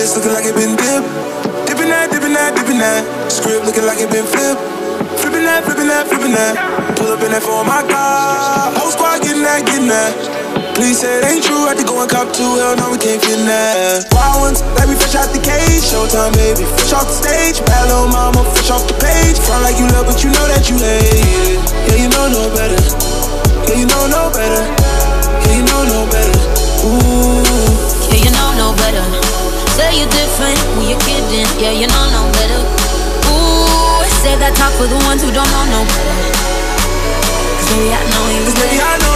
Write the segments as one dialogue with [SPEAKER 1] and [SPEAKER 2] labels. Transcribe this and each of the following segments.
[SPEAKER 1] wrist looking like it been dipped. Dipping that, dipping that, dipping that. Script looking like it been flipped. Flipping that, flipping that, flipping that. Pull up in that for my car. Whole squad getting that, getting that. Please say it ain't true. I had to go and cop two. Hell no, we can't fit that. Wild ones, let me fresh out the cage. Showtime, baby. Fresh off the stage. Bad little mama, fresh off the page. Front like you love, but you know that you hate. Yeah, you know no better. Yeah, you know no better.
[SPEAKER 2] Different when you're kidding. Yeah, you know no better. Ooh, say that talk for the ones who don't know no better. Cause baby, I know you
[SPEAKER 1] Cause baby, I know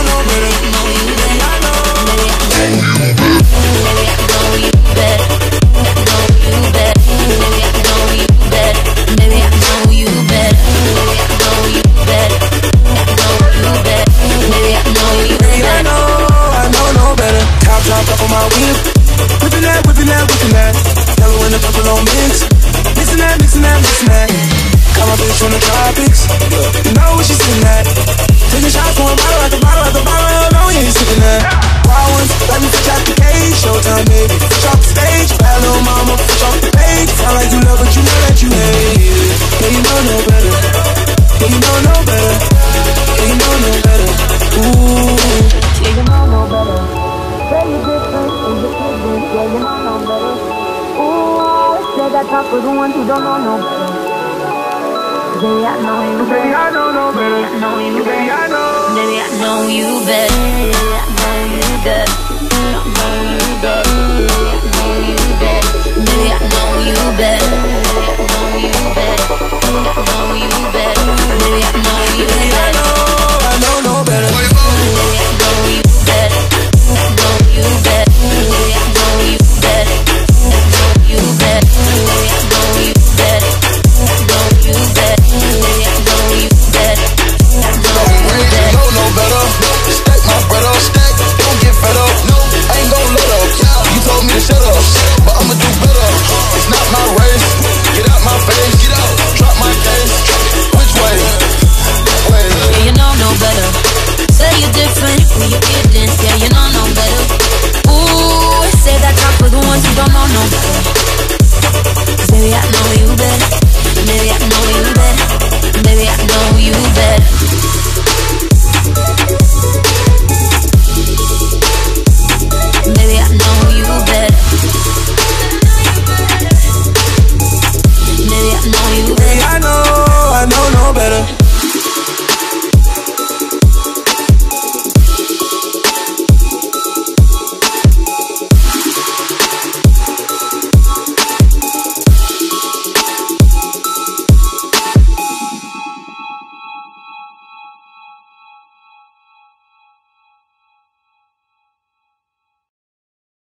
[SPEAKER 1] Mixing that, mixing that, mixing that. Got my bitch from the tropics. You know what she's sitting at. Taking shots from a bottle the bottle the bottle. Hell no, you ain't sipping that. Wild ones, let me fish out the cage. Showtime, baby. Fish the stage. Bad little mama, off the page. Sound like you love, but you know that you hate it. Yeah, you know no better. Yeah, you know no better. Yeah, you know no better. Ooh.
[SPEAKER 2] Yeah, you know no better. Say you different you're kidding. Yeah, you know no better. Ooh, say that talk for the ones who don't know no better. Baby, I know you better.
[SPEAKER 1] Baby, I know better.
[SPEAKER 2] I know you better.
[SPEAKER 1] Baby, I know you better.
[SPEAKER 2] Baby, I know you better.